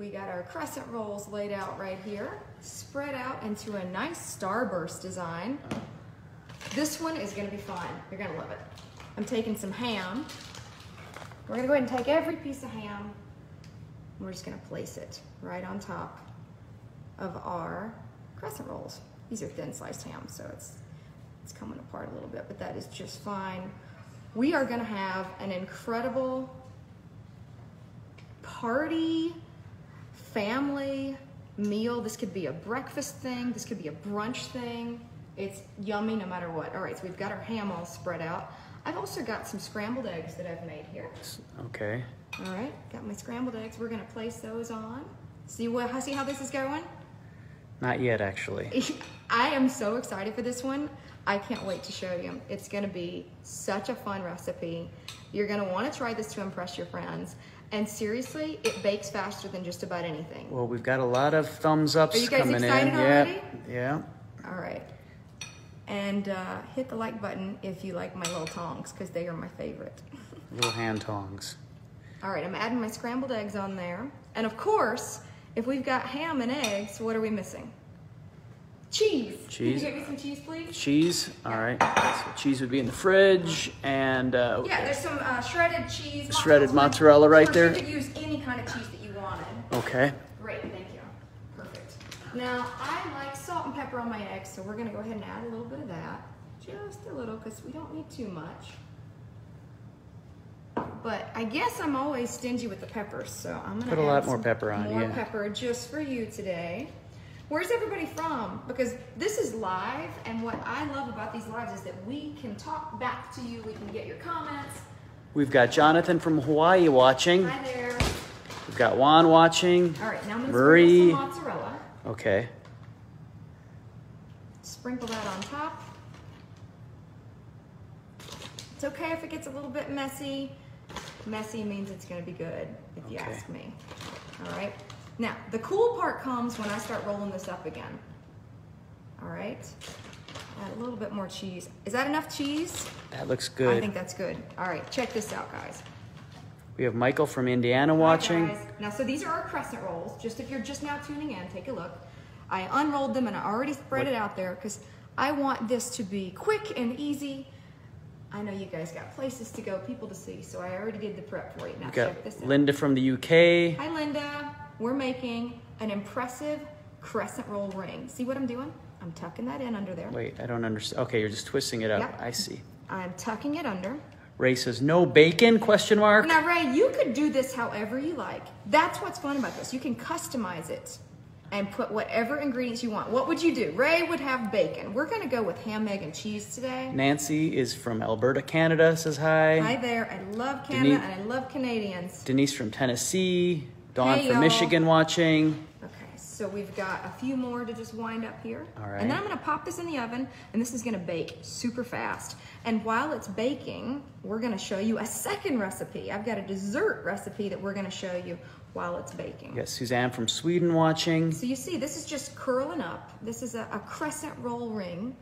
We got our crescent rolls laid out right here, spread out into a nice starburst design. This one is gonna be fun. You're gonna love it. I'm taking some ham. We're gonna go ahead and take every piece of ham. We're just gonna place it right on top of our crescent rolls. These are thin sliced ham, so it's it's coming apart a little bit, but that is just fine. We are gonna have an incredible party, family meal. This could be a breakfast thing. This could be a brunch thing. It's yummy no matter what. All right, so we've got our ham all spread out. I've also got some scrambled eggs that I've made here. Okay. All right, got my scrambled eggs. We're gonna place those on. See what? See how this is going? Not yet, actually. I am so excited for this one. I can't wait to show you. It's gonna be such a fun recipe. You're gonna wanna try this to impress your friends. And seriously, it bakes faster than just about anything. Well, we've got a lot of thumbs ups Are you guys coming in. excited already? Yeah. All right. And uh, hit the like button if you like my little tongs, because they are my favorite. Little hand tongs. All right, I'm adding my scrambled eggs on there. And of course, if we've got ham and eggs, what are we missing? Cheese. Cheese. Can you get me some cheese, please? Cheese. All right. So cheese would be in the fridge, and uh, Yeah, there's some uh, shredded cheese. Shredded mozzarella right course, there. You could use any kind of cheese that you wanted. okay. Great, thank you. Perfect. Now, I like salt and pepper on my eggs, so we're gonna go ahead and add a little bit of that. Just a little, because we don't need too much. But I guess I'm always stingy with the peppers, so I'm gonna Put a lot more pepper on, More yeah. pepper just for you today. Where's everybody from? Because this is live, and what I love about these lives is that we can talk back to you, we can get your comments. We've got Jonathan from Hawaii watching. Hi there. We've got Juan watching. All right, now I'm gonna Marie. sprinkle some mozzarella. Okay. Sprinkle that on top. It's okay if it gets a little bit messy. Messy means it's gonna be good, if you ask me. All right. Now, the cool part comes when I start rolling this up again. All right. Add a little bit more cheese. Is that enough cheese? That looks good. I think that's good. All right, check this out, guys. We have Michael from Indiana Hi, watching. guys. Now, so these are our crescent rolls. Just if you're just now tuning in, take a look. I unrolled them and I already spread it out there because I want this to be quick and easy. I know you guys got places to go, people to see, so I already did the prep for you. Now check this out. Linda from the UK. Hi, Linda. We're making an impressive crescent roll ring. See what I'm doing? I'm tucking that in under there. Wait, I don't understand. Okay, you're just twisting it up. Yep. I see. I'm tucking it under. Ray says no bacon? Question mark. Now, Ray, you could do this however you like. That's what's fun about this. You can customize it and put whatever ingredients you want. What would you do? Ray would have bacon. We're going to go with ham, egg, and cheese today. Nancy is from Alberta, Canada. Says hi. Hi there. I love Canada Denise- and I love Canadians. Denise from Tennessee. Dawn Hey, from. Michigan watching. Okay, so we've got a few more to just wind up here. All right. And then I'm going to pop this in the oven, and this is going to bake super fast. And while it's baking, we're going to show you a second recipe. I've got a dessert recipe that we're going to show you while it's baking. Yes, Suzanne from Sweden watching. So you see, this is just curling up. This is a, a crescent roll ring.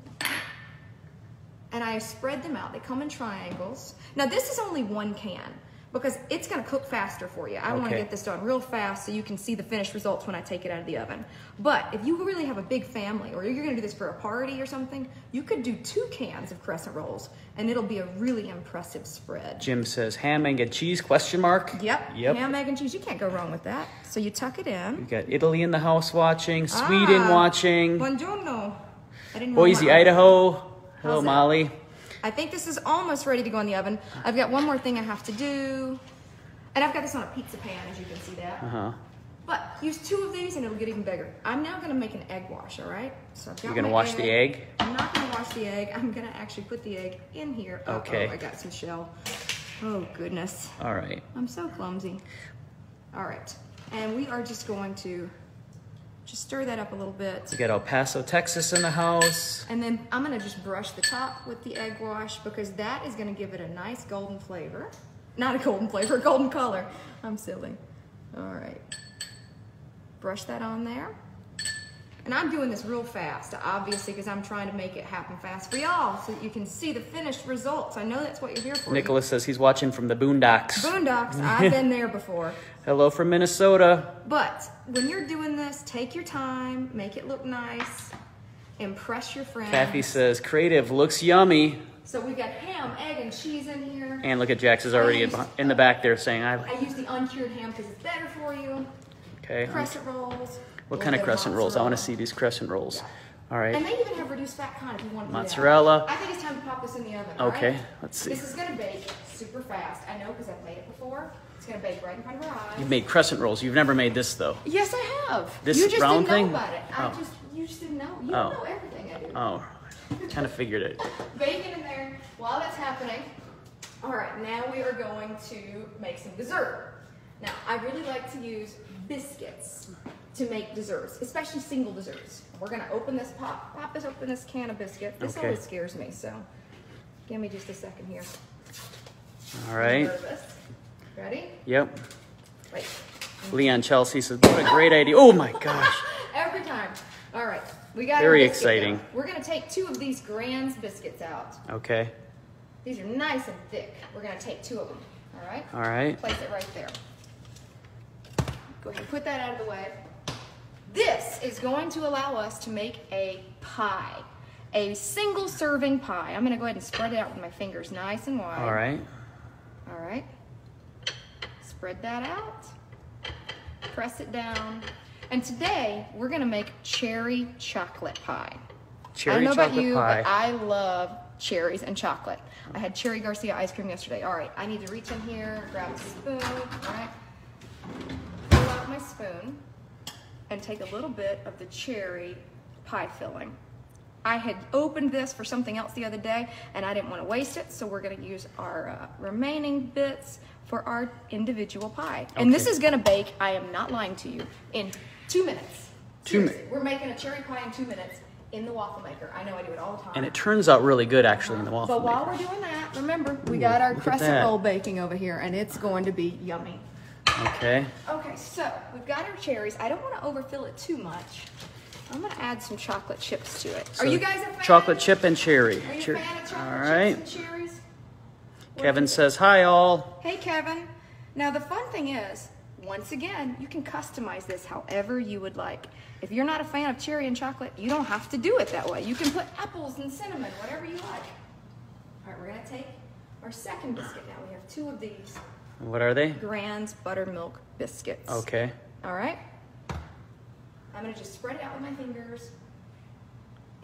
And I spread them out. They come in triangles. Now this is only one can because it's gonna cook faster for you. I wanna get this done real fast so you can see the finished results when I take it out of the oven. But if you really have a big family or you're gonna do this for a party or something, you could do two cans of crescent rolls and it'll be a really impressive spread. Jim says ham, egg, and cheese? Question mark. Yep, Yep. ham, egg, and cheese. You can't go wrong with that. So you tuck it in. We got Italy in the house watching. Sweden Ah, watching. Buongiorno. I didn't Boise, Idaho. Hello? Molly. I think this is almost ready to go in the oven. I've got one more thing I have to do. And I've got this on a pizza pan, as you can see that. Uh huh. But use two of these and it'll get even bigger. I'm now gonna make an egg wash, all right? So I've got You're gonna wash the egg? I'm not gonna wash the egg. I'm gonna actually put the egg in here. Okay. I got some shell. Oh, goodness. All right. I'm so clumsy. All right. And we are just going to just stir that up a little bit. We got El Paso, Texas in the house. And then I'm gonna just brush the top with the egg wash because that is gonna give it a nice golden flavor. Not a golden flavor, a golden color. I'm silly. All right. Brush that on there. And I'm doing this real fast, obviously, because I'm trying to make it happen fast for y'all so that you can see the finished results. I know that's what you're here for. Nicholas says he's watching from the boondocks. Boondocks, I've been there before. Hello from Minnesota. But when you're doing this, take your time, make it look nice, impress your friends. Kathy says creative looks yummy. So we've got ham, egg, and cheese in here. And look at Jax is already in, in the back there saying I. I use the uncured ham because it's better for you. Okay. Crescent rolls. What kind of crescent rolls? I want to see these crescent rolls. All right. And they even have reduced fat kind if you want to. Mozzarella. I think it's time to pop this in the oven. Okay, right? let's see. This is gonna bake super fast. I know because I've made it before. It's gonna bake right in front of our eyes. You've made crescent rolls. You've never made this though. Yes, I have. This you just round didn't thing? know about it. I Oh. just you just didn't know. You Oh. don't know everything I do. Oh, kind of figured it. Bacon in there while that's happening. All right, now we are going to make some dessert. Now, I really like to use biscuits to make desserts, especially single desserts. We're gonna open this pop, pop this open this can of biscuit. This Okay. always scares me, so give me just a second here. All right. Ready? Yep. Wait. Leon Chelsea says, "What a great idea!" Oh my gosh. Every time. All right, we got. Very exciting. dough. We're gonna take two of these Grand's biscuits out. Okay. These are nice and thick. We're gonna take two of them. All right. All right. Place it right there. Go ahead and put that out of the way. This is going to allow us to make a pie, a single serving pie. I'm gonna go ahead and spread it out with my fingers nice and wide. All right. All right. Spread that out. Press it down. And today we're gonna make cherry chocolate pie. Cherry I don't know about you, pie. but I love cherries and chocolate. I had Cherry Garcia ice cream yesterday. All right, I need to reach in here, grab a spoon, all right? Pull out my spoon and take a little bit of the cherry pie filling. I had opened this for something else the other day and I didn't want to waste it, so we're going to use our uh, remaining bits for our individual pie. And this is going to bake, I am not lying to you, in two minutes. Two mi- Seriously, We're making a cherry pie in two minutes in the waffle maker. I know I do it all the time. and it turns out really good actually in the waffle But while maker. we're doing that, remember, we got our crescent roll baking over here and it's going to be yummy. Okay. Okay, so we've got our cherries. I don't want to overfill it too much. I'm going to add some chocolate chips to it. So Are you guys a fan? Chocolate chip and cherry. Are you Cher- a fan of chocolate All right. chips and cherries? Kevin says, "Hi all." Hey, Kevin. Now, the fun thing is, once again, you can customize this however you would like. If you're not a fan of cherry and chocolate, you don't have to do it that way. You can put apples and cinnamon, whatever you like. All right, we're going to take our second biscuit now. We have two of these What are they? Grand's buttermilk biscuits. Okay. All right. I'm going to just spread it out with my fingers.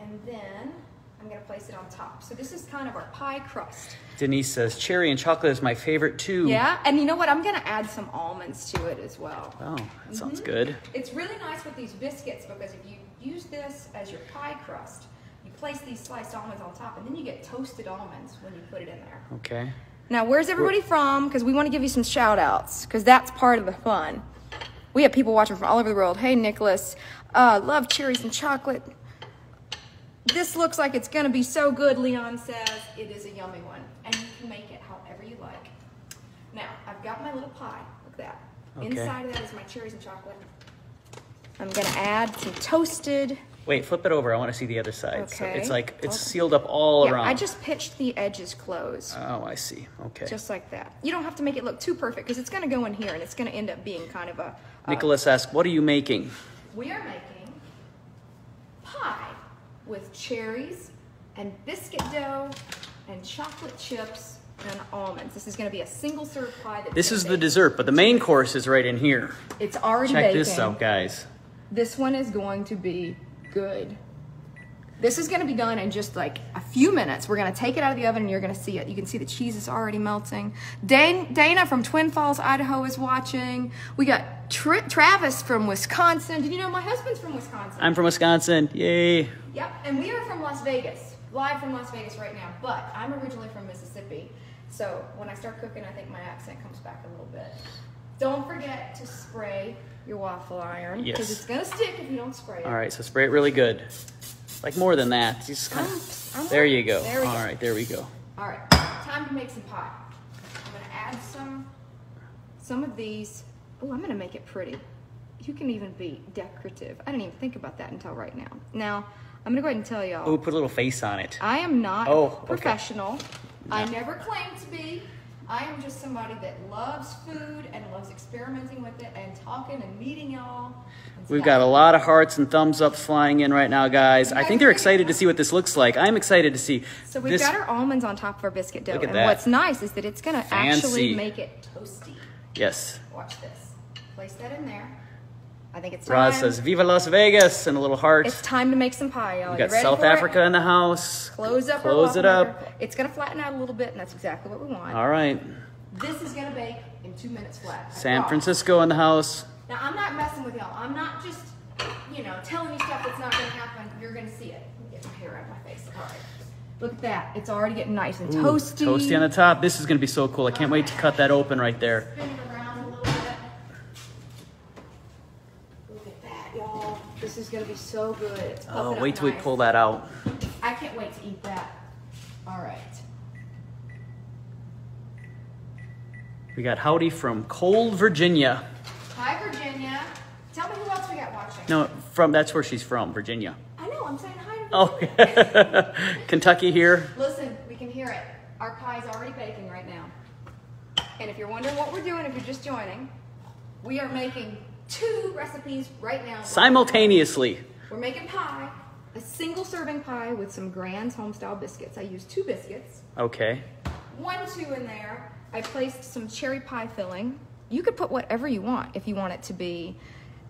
And then I'm going to place it on top. So this is kind of our pie crust. Denise says, "Cherry and chocolate is my favorite too." Yeah, and you know what? I'm gonna add some almonds to it as well. Oh, that sounds Mhm. good. It's really nice with these biscuits because if you use this as your pie crust, you place these sliced almonds on top, and then you get toasted almonds when you put it in there. Okay. Now, where's everybody from? Because we want to give you some shout outs, because that's part of the fun. We have people watching from all over the world. Hey, Nicholas, uh, love cherries and chocolate. This looks like it's going to be so good, Leon says. It is a yummy one, and you can make it however you like. Now, I've got my little pie. Look at that. Okay. Inside of that is my cherries and chocolate. I'm going to add some toasted. Wait, flip it over. I want to see the other side. So Okay. it's like it's Okay. sealed up all Yeah, around. I just pitched the edges closed. Oh, I see. Okay. just like that. You don't have to make it look too perfect because it's going to go in here and it's going to end up being kind of a. a- Nicholas asks, "What are you making?" we are making pie with cherries and biscuit dough and chocolate chips and almonds. This is going to be a single serve pie. This is the dessert, but the main course is right in here. It's already Check baking. this out, guys. This one is going to be good. This is going to be done in just like a few minutes. We're going to take it out of the oven and you're going to see it. You can see the cheese is already melting. Dan- Dana from Twin Falls, Idaho is watching. We got Tr- Travis from Wisconsin. Did you know my husband's from Wisconsin? I'm from Wisconsin. Yay! Yep, and we are from Las Vegas, live from Las Vegas right now. But I'm originally from Mississippi, so when I start cooking, I think my accent comes back a little bit. Don't forget to spray your waffle iron because Yes. it's gonna stick if you don't spray it. All right, so spray it really good. Like more than that. Just kind of. There you go. There All go. right, there we go. All right, time to make some pie. I'm gonna add some, some of these. Oh, I'm gonna make it pretty. you can even be decorative. I didn't even think about that until right now. Now, I'm gonna go ahead and tell y'all. Oh, put a little face on it. I am not Oh, a okay. professional. I never claimed to be. I am just somebody that loves food and loves experimenting with it and talking and meeting y'all. We've got a lot of hearts and thumbs up flying in right now, guys. I think they're excited to see what this looks like. I'm excited to see. So we've this. got our almonds on top of our biscuit dough. Look at and that. what's nice is that it's gonna actually make it toasty. Yes. Watch this. Place that in there. I think it's time. Roz says, "Viva Las Vegas!" and a little heart. it's time to make some pie, y'all. We You got South for it? Africa in the house. Close up. Close it up. maker. It's gonna flatten out a little bit, and that's exactly what we want. All right. This is gonna bake in two minutes flat. San. Francisco in the house. Now I'm not messing with y'all. I'm not just, you know, telling you stuff that's not gonna happen. You're gonna see it. Let me Get my hair out of my face. All right. Look at that. It's already getting nice and Ooh, toasty. Toasty on the top. This is going to be so cool. I can't wait to cut that open right there. Is gonna be so good. It's Oh, wait till we pull that out. I can't wait to eat that. All right. We got Howdy from Cold, Virginia. Hi, Virginia. Tell me who else we got watching. No, from that's where she's from, Virginia. I know. I'm saying hi to Oh, Kentucky here. Listen, we can hear it. Our pie is already baking right now. And if you're wondering what we're doing, if you're just joining, we are making two recipes right now. Simultaneously. We're making pie, a single serving pie with some Grand's homestyle biscuits. I used two biscuits, Okay. one two in there. I placed some cherry pie filling. You could put whatever you want if you want it to be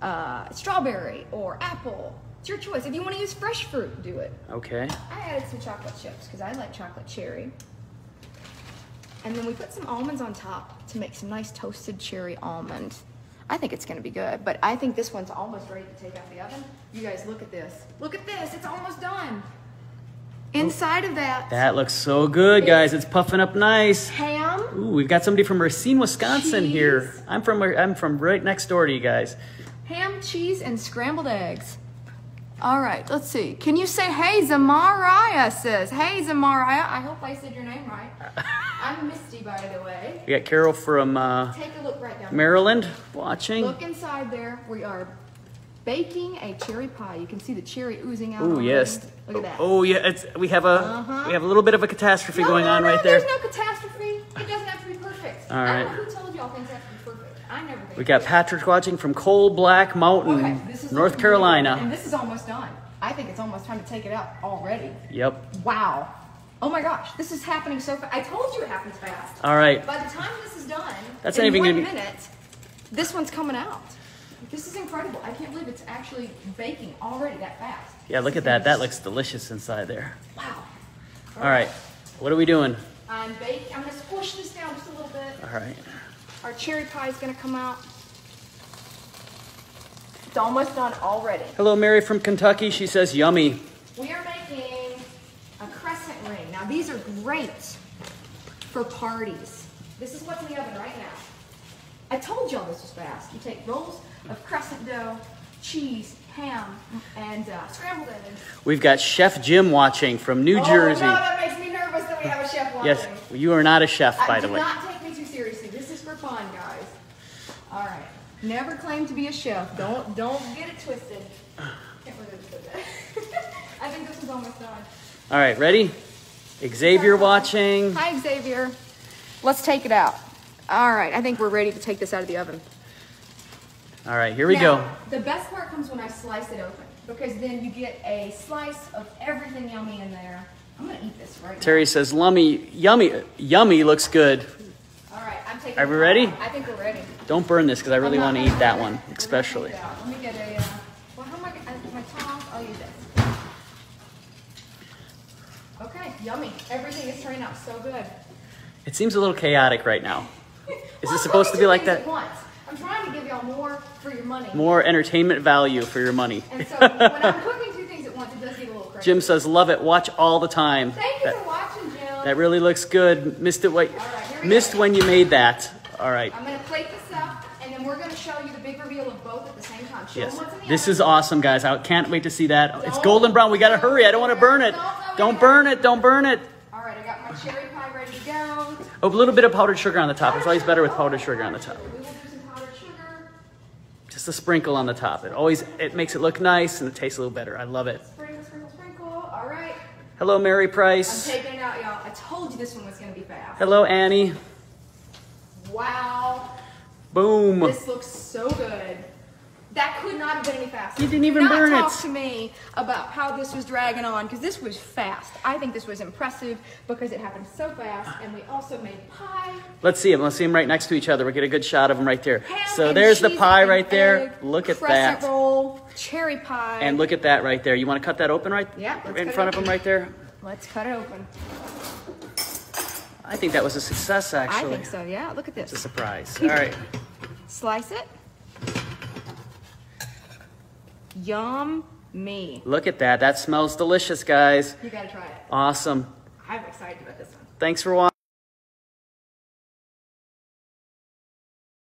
uh, strawberry or apple. It's your choice. If you want to use fresh fruit, do it. Okay. I added some chocolate chips because I like chocolate cherry. And then we put some almonds on top to make some nice toasted cherry almond. I think it's gonna be good, but I think this one's almost ready to take out the oven. You guys look at this. Look at this, it's almost done. Inside of that, That looks so good, guys. It's puffing up nice. ham, Ooh, we've got somebody from Racine, Wisconsin here. I'm from I'm from right next door to you guys. ham, cheese, and scrambled eggs. All right, let's see. Can you say, hey, Zamariah says, hey, Zamariah. I hope I said your name right. I'm Mistie, by the way. We got Carol from uh, Take a look right down. Maryland watching. Look inside there. We are baking a cherry pie. You can see the cherry oozing out. Ooh, already. yes. Look at that. Oh, yeah. It's we have a Uh-huh. we have a little bit of a catastrophe No, going no, on no, right there. There's no catastrophe. It doesn't have to be perfect. All I right. don't know who told y'all things have to be We got Patrick watching from Coal Black Mountain, Okay, North good. And Carolina. this is almost done. I think it's almost time to take it out already. Yep. Wow. Oh my gosh, this is happening so fast. I told you it happens fast. All right. By the time this is done, That's in not even one gonna minute, this one's coming out. This is incredible. I can't believe it's actually baking already that fast. Yeah, look at that. That looks delicious inside there. Wow. All right. What are we doing? I'm bake. I'm gonna squish this down just a little bit. All right. Our cherry pie is gonna come out. It's almost done already. Hello, Mary from Kentucky. She says yummy. We are making a crescent ring. Now these are great for parties. This is what's in the oven right now. I told y'all this was fast. You take rolls of crescent dough, cheese, ham, and uh, scrambled eggs. We've got Chef Jim watching from New Oh, Jersey. no, that makes me nervous that we have a chef watching. Yes, you are not a chef, I by do the way. not take me too seriously. This is for fun, guys. All right. Never claim to be a chef. Don't don't get it twisted. Can't believe I said that. I think this is almost done. All right, ready? Xavier watching. Hi, Xavier. Let's take it out. All right. I think we're ready to take this out of the oven. All right, here we Now, go. The best part comes when I slice it open because then you get a slice of everything yummy in there. I'm gonna eat this right now. Terry says, "Lummy, yummy, yummy looks good. Now. All right. I'm taking. Are we ready? I think we're ready. Don't burn this because I really want to eat that one, it. Especially." take. Let me get a. Uh, well, how am I? gonna- My tongs. I'll use this. Okay, yummy. Everything is turning out so good. It seems a little chaotic right now. Is Well, this supposed to be like that? I'm trying to give y'all more for your money. More entertainment value for your money. And so when I'm cooking two things at once, it does get a little crazy. Jim says, "Love it. Watch all the time." Thank you That, for watching, Jim. that really looks good. Missed it. What? All right, here we Missed when you made that. All right. I'm gonna plate this up, and then we're gonna show you the big reveal of both at the same time. Show Yes. them what's in the This is awesome, guys. I can't wait to see that. It's Don't- golden brown. We gotta hurry. I don't want to burn it. Don't go Don't yet. burn it. Don't burn it. All right, I got my cherry pie ready to go. Oh, a little bit of powdered sugar on the top. It's always better with powdered sugar on the top. We will some powdered sugar. Just a sprinkle on the top. It always it makes it look nice and it tastes a little better. I love it. Sprinkle, sprinkle, sprinkle. All right. Hello, Mary I'm Price. taking it out, y'all. I told you this one was gonna be fast. Hello, Annie. Wow. Boom. This looks so good. That could not have been any faster. You didn't even not burn talk to me about how this was dragging on because this was fast. I think this was impressive because it happened so fast, and we also made pie. Let's see them. Let's see them right next to each other. We get a good shot of them right there. Ham So there's the pie right there. Look at that. roll, cherry pie. And look at that right there. You want to cut that open right Yeah, in it front of them right there? Let's cut it open. I think that was a success actually. I think so. Yeah. Look at this. It's a surprise. All right. Slice it. Yum me. Look at that. That smells delicious, guys. You gotta try it. Awesome. I'm excited about this one. Thanks for watching.